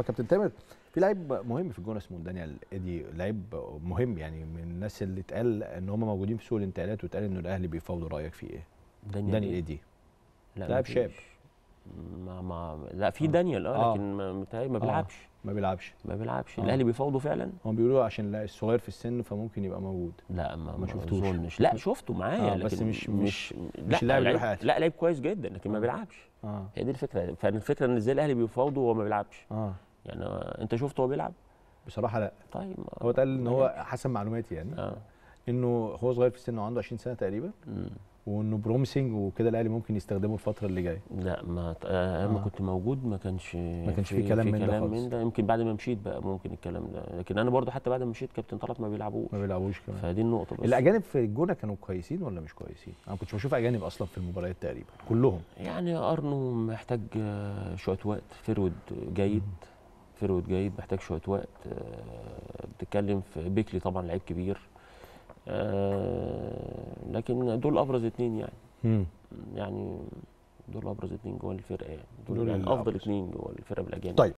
كابتن تامر في لعيب مهم في الجونه اسمه دانيال ايدي لعيب مهم يعني من الناس اللي اتقال إن هم موجودين في سوق الانتقالات واتقال إنه الأهلي بيفاوضوا رأيك فيه إيه؟ دانيال ايدي لا لاعب. شاب. ما ما لا في دانيال آه آه. لكن ما متهيألي ما آه. بيلعبش. ما بيلعبش. ما بيلعبش. آه. الأهلي بيفاوضوا فعلا؟ هم بيقولوا عشان لا الصغير في السن فممكن يبقى موجود. لا ما ما ما شفتوش. أظنش. لا شفته معايا آه، لكن بس مش- مش- لا لعيب يروح يأتي. لا لعيب كويس جدا لكن ما آه. بيلعبش. آه. هي دي الفكرة. فالفكرة إن إزاي الأهلي بيفاوضوا وهو ما بيلعبش. آه. يعني آه، أنت شفته وهو بيلعب؟ بصراحة لا. طيب ما- هو اتقال إن ما هو. حسب معلوماتي يعني. آه. انه هو صغير في السن وعنده 20 سنة تقريبا. مم. وإنه بروميسنج وكده الأهلي ممكن يستخدمه الفترة اللي جاية. لا ما آه لما آه. كنت موجود ما كانش ما كانش في كلام من ده كلام خالص. من ده. يمكن بعد ما مشيت بقى ممكن الكلام ده. لكن أنا برضو حتى بعد ما مشيت كابتن طلعت ما بيلعبوش. ما بيلعبوش كمان. فدي النقطة بس. الأجانب في الجونة كانوا كويسين ولا مش كويسين؟ أنا ما كنتش بشوف أجانب أصلا في المباريات تقريبا كلهم. يعني أرنو محتاج آه، شوية وقت. فرود جيد. فرود جيد محتاج شوية وقت. آه، بتتكلم في بيكلي طبعا لعيب كبير. لكن دول أبرز اتنين يعني. امم يعني دول أبرز اتنين جوه الفرقة يعني. دول دول يعني أفضل. اتنين جوه الفرقة بالأجانب. طيب.